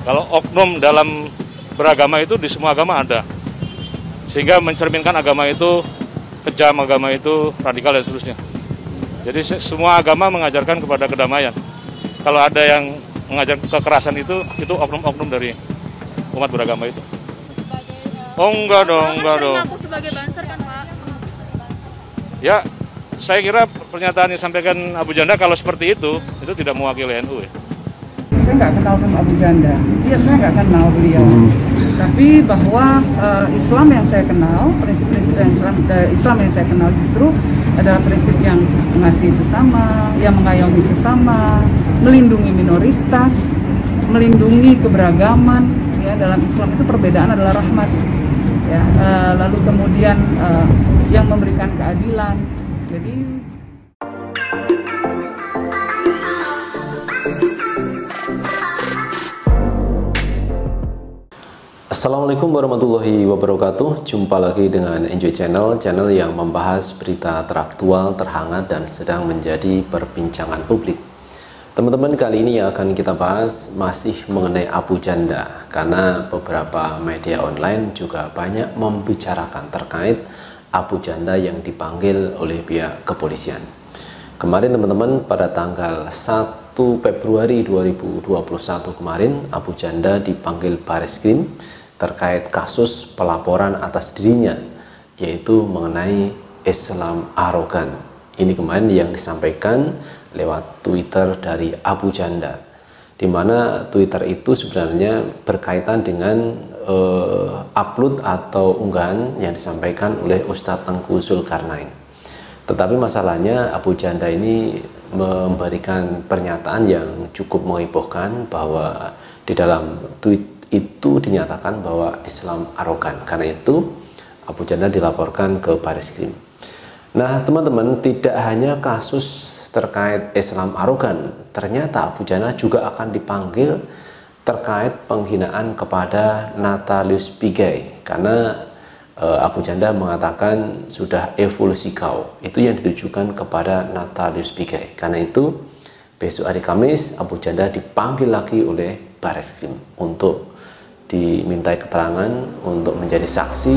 Kalau oknum dalam beragama itu di semua agama ada. Sehingga mencerminkan agama itu kejam, agama itu radikal dan seterusnya. Jadi semua agama mengajarkan kepada kedamaian. Kalau ada yang mengajar kekerasan itu, itu oknum-oknum dari umat beragama itu. Oh enggak dong, enggak dong. Aku sebagai banser kan Pak. Ya, saya kira pernyataan yang disampaikan Abu Janda kalau seperti itu, itu tidak mewakili NU ya. Saya nggak kenal sama Abu Janda, iya saya nggak kenal beliau. Tapi bahwa uh, Islam yang saya kenal, prinsip-prinsip Islam, uh, Islam yang saya kenal justru adalah prinsip yang mengasihi sesama, yang mengayomi sesama, melindungi minoritas, melindungi keberagaman. Ya dalam Islam itu perbedaan adalah rahmat. Ya, uh, lalu kemudian uh, yang memberikan keadilan. Assalamualaikum warahmatullahi wabarakatuh. Jumpa lagi dengan Enjoy Channel Channel yang membahas berita teraktual, terhangat, dan sedang menjadi perbincangan publik. Teman-teman kali ini yang akan kita bahas masih mengenai Abu Janda Karena beberapa media online juga banyak membicarakan terkait Abu Janda yang dipanggil oleh pihak kepolisian. Kemarin teman-teman pada tanggal 1 Februari 2021 kemarin Abu Janda dipanggil Baris Krim terkait kasus pelaporan atas dirinya yaitu mengenai Islam arogan. Ini kemarin yang disampaikan lewat Twitter dari Abu Janda di mana Twitter itu sebenarnya berkaitan dengan uh, upload atau unggahan yang disampaikan oleh Ustadz Tengku Zulkarnain. Tetapi masalahnya Abu Janda ini memberikan pernyataan yang cukup menghebohkan bahwa di dalam tweet itu dinyatakan bahwa Islam arogan. Karena itu Abu Janda dilaporkan ke Baris Krim. Nah, teman-teman, tidak hanya kasus terkait Islam arogan, ternyata Abu Janda juga akan dipanggil terkait penghinaan kepada Natalius Pigai karena e, Abu Janda mengatakan sudah evolusi kau. Itu yang ditujukan kepada Natalius Pigai. Karena itu besok hari Kamis Abu Janda dipanggil lagi oleh Baris Krim untuk dimintai keterangan untuk menjadi saksi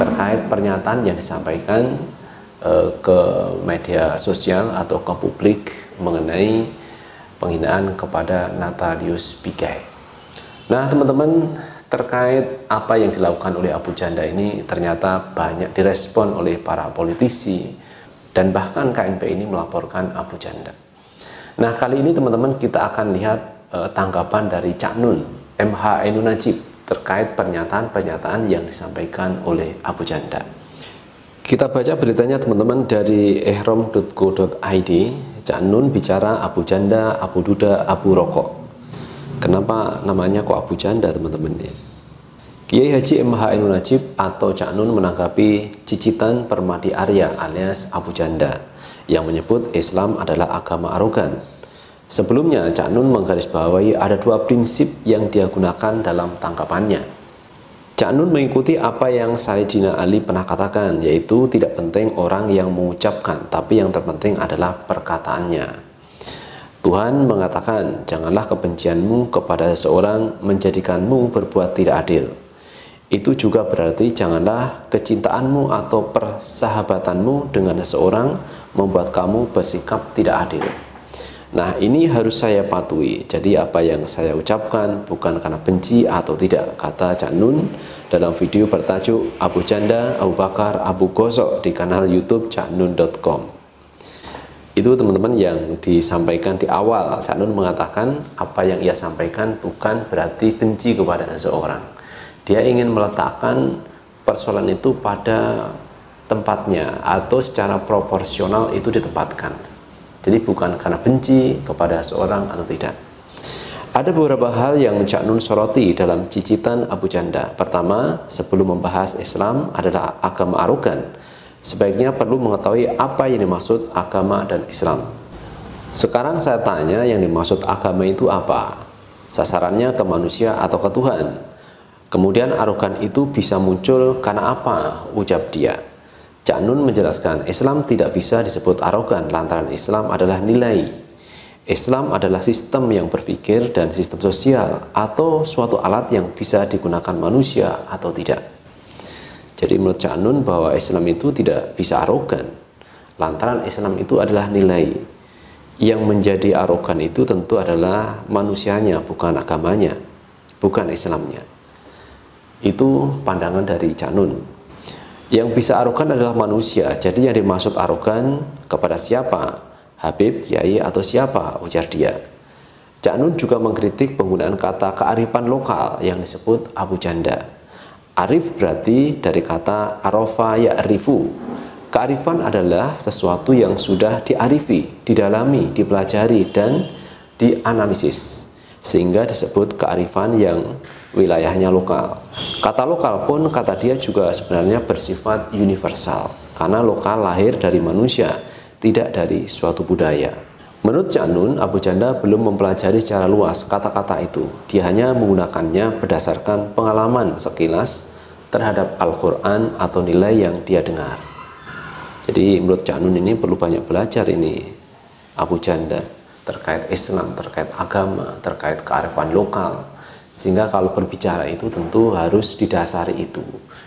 terkait pernyataan yang disampaikan uh, ke media sosial atau ke publik mengenai penghinaan kepada Natalius Pigai. Nah, teman-teman, terkait apa yang dilakukan oleh Abu Janda ini ternyata banyak direspon oleh para politisi dan bahkan KNP ini melaporkan Abu Janda. Nah, kali ini teman-teman kita akan lihat uh, tanggapan dari Cak Nun MH Enu Najib terkait pernyataan-pernyataan yang disampaikan oleh Abu Janda. Kita baca beritanya teman-teman dari ehrom.co.id. Cak Nun bicara Abu Janda, Abu Duda, Abu Rokok. Kenapa namanya kok Abu Janda teman-teman ya? Kiai Haji MH Enu Najib atau Cak Nun menanggapi cicitan Permadi Arya alias Abu Janda yang menyebut Islam adalah agama arogan Sebelumnya, Cak Nun menggarisbawahi ada dua prinsip yang dia gunakan dalam tangkapannya. Cak Nun mengikuti apa yang Sayyidina Ali pernah katakan, yaitu tidak penting orang yang mengucapkan, tapi yang terpenting adalah perkataannya. Tuhan mengatakan, janganlah kebencianmu kepada seseorang menjadikanmu berbuat tidak adil. Itu juga berarti janganlah kecintaanmu atau persahabatanmu dengan seseorang membuat kamu bersikap tidak adil. Nah ini harus saya patuhi. Jadi apa yang saya ucapkan bukan karena benci atau tidak Kata Cak Nun dalam video bertajuk Abu Janda, Abu Bakar, Abu Gosok di kanal youtube caknun.com Itu teman-teman yang disampaikan di awal. Cak Nun mengatakan apa yang ia sampaikan bukan berarti benci kepada seseorang. Dia ingin meletakkan persoalan itu pada tempatnya atau secara proporsional itu ditempatkan jadi bukan karena benci kepada seorang atau tidak. Ada beberapa hal yang Cak Nun soroti dalam cicitan Abu Janda. Pertama, sebelum membahas Islam adalah agama arogan. Sebaiknya perlu mengetahui apa yang dimaksud agama dan Islam. Sekarang saya tanya yang dimaksud agama itu apa? Sasarannya ke manusia atau ke Tuhan? Kemudian arogan itu bisa muncul karena apa? Ucap dia. Cak Nun menjelaskan, Islam tidak bisa disebut arogan lantaran Islam adalah nilai. Islam adalah sistem yang berpikir dan sistem sosial atau suatu alat yang bisa digunakan manusia atau tidak. Jadi menurut Cak Nun bahwa Islam itu tidak bisa arogan. Lantaran Islam itu adalah nilai. Yang menjadi arogan itu tentu adalah manusianya, bukan agamanya, bukan Islamnya. Itu pandangan dari Cak Nun. Yang bisa arogan adalah manusia. Jadi yang dimaksud arogan kepada siapa? Habib, Kiai atau siapa ujar dia. Cak Nun juga mengkritik penggunaan kata kearifan lokal yang disebut Abu Janda. Arif berarti dari kata arofa ya'rifu. Kearifan adalah sesuatu yang sudah diarifi, didalami, dipelajari, dan dianalisis. Sehingga disebut kearifan yang wilayahnya lokal. Kata lokal pun kata dia juga sebenarnya bersifat universal. Karena lokal lahir dari manusia, tidak dari suatu budaya. Menurut Janun, Abu Janda belum mempelajari secara luas kata-kata itu. Dia hanya menggunakannya berdasarkan pengalaman sekilas terhadap Al-Quran atau nilai yang dia dengar. Jadi menurut Janun ini perlu banyak belajar ini Abu Janda terkait Islam, terkait agama, terkait kearifan lokal. Sehingga kalau berbicara itu tentu harus didasari itu.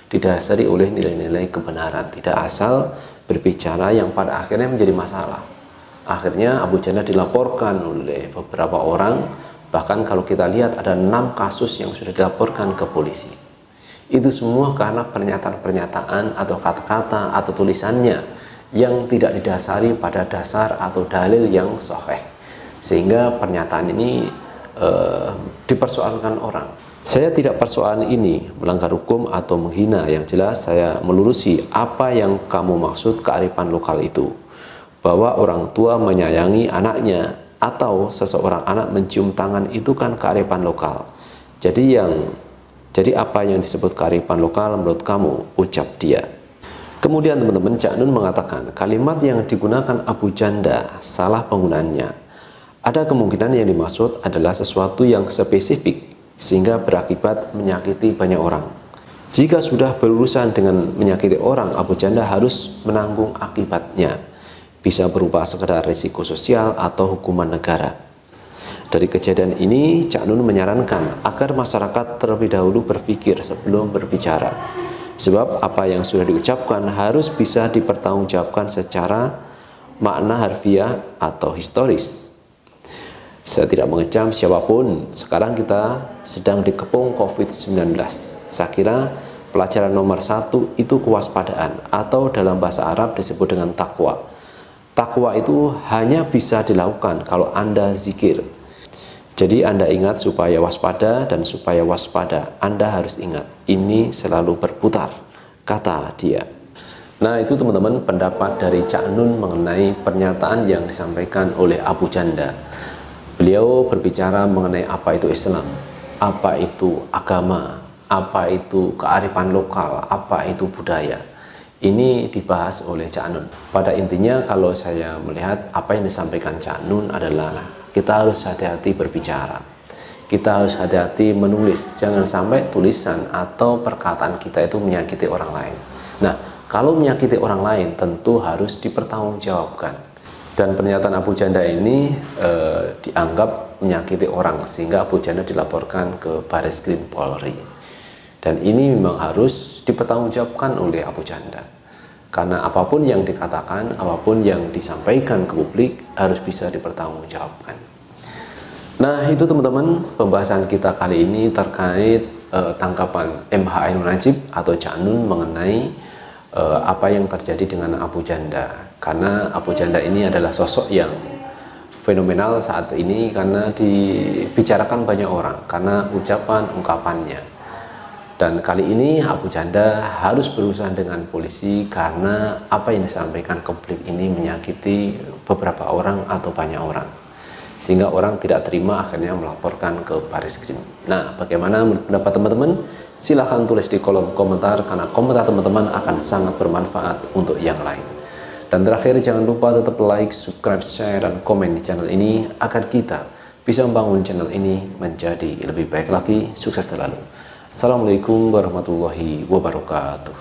Didasari oleh nilai-nilai kebenaran. Tidak asal berbicara yang pada akhirnya menjadi masalah. Akhirnya Abu Janda dilaporkan oleh beberapa orang, bahkan kalau kita lihat ada enam kasus yang sudah dilaporkan ke polisi. Itu semua karena pernyataan-pernyataan atau kata-kata atau tulisannya yang tidak didasari pada dasar atau dalil yang sahih. Sehingga pernyataan ini e, dipersoalkan orang. Saya tidak persoalan ini melanggar hukum atau menghina, yang jelas saya melurusi apa yang kamu maksud kearifan lokal itu. Bahwa orang tua menyayangi anaknya atau seseorang anak mencium tangan itu kan kearifan lokal. Jadi yang jadi apa yang disebut kearifan lokal menurut kamu? Ucap dia. Kemudian teman-teman Cak Nun mengatakan kalimat yang digunakan Abu Janda salah penggunaannya. Ada kemungkinan yang dimaksud adalah sesuatu yang spesifik sehingga berakibat menyakiti banyak orang. Jika sudah berurusan dengan menyakiti orang, Abu Janda harus menanggung akibatnya. Bisa berupa sekedar risiko sosial atau hukuman negara. Dari kejadian ini, Cak Nun menyarankan agar masyarakat terlebih dahulu berpikir sebelum berbicara. Sebab apa yang sudah diucapkan harus bisa dipertanggungjawabkan secara makna harfiah atau historis. Saya tidak mengecam siapa pun. Sekarang kita sedang dikepung COVID-19. Saya kira pelajaran nomor satu itu kewaspadaan atau dalam bahasa Arab disebut dengan takwa. Takwa itu hanya bisa dilakukan kalau Anda zikir. Jadi Anda ingat supaya waspada dan supaya waspada. Anda harus ingat, ini selalu berputar, kata dia. Nah itu teman-teman pendapat dari Cak Nun mengenai pernyataan yang disampaikan oleh Abu Janda. Beliau berbicara mengenai apa itu Islam, apa itu agama, apa itu kearifan lokal, apa itu budaya. Ini dibahas oleh Cak Nun. Pada intinya kalau saya melihat apa yang disampaikan Cak Nun adalah kita harus hati-hati berbicara. Kita harus hati-hati menulis. Jangan sampai tulisan atau perkataan kita itu menyakiti orang lain. Nah, kalau menyakiti orang lain tentu harus dipertanggungjawabkan dan pernyataan Abu Janda ini e, dianggap menyakiti orang sehingga Abu Janda dilaporkan ke Baris Krim Polri. Dan ini memang harus dipertanggungjawabkan oleh Abu Janda. Karena apa pun yang dikatakan apa pun yang disampaikan ke publik harus bisa dipertanggungjawabkan. Nah itu teman-teman pembahasan kita kali ini terkait e, tangkapan MH Ainun Najib atau Janun mengenai e, apa yang terjadi dengan Abu Janda karena Abu Janda ini adalah sosok yang fenomenal saat ini karena dibicarakan banyak orang karena ucapan ungkapannya dan kali ini Abu Janda harus berurusan dengan polisi karena apa yang disampaikan publik ini menyakiti beberapa orang atau banyak orang sehingga orang tidak terima akhirnya melaporkan ke Baris Krim. Nah, bagaimana pendapat teman-teman? Silahkan tulis di kolom komentar karena komentar teman-teman akan sangat bermanfaat untuk yang lain. Dan terakhir jangan lupa tetap like, subscribe, share, dan komen di channel ini agar kita bisa membangun channel ini menjadi lebih baik lagi. Sukses selalu. Assalamualaikum warahmatullahi wabarakatuh.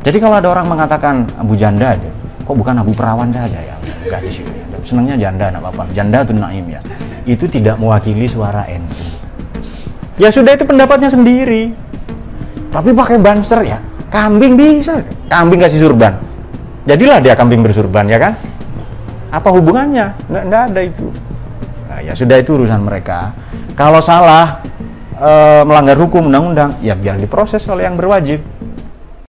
Jadi kalau ada orang mengatakan Abu Janda kok bukan Abu Perawan saja ya? Enggak di situ. Senangnya janda, anak bapak. Janda tuh naim ya. Itu tidak mewakili suara NU. Ya sudah itu pendapatnya sendiri. Tapi pakai banser ya, kambing bisa. Kambing kasih surban. Jadilah dia kambing bersurban ya kan? Apa hubungannya? Nggak, nggak ada itu. Nah, ya sudah itu urusan mereka. Kalau salah e, melanggar hukum undang-undang, ya biar diproses oleh yang berwajib.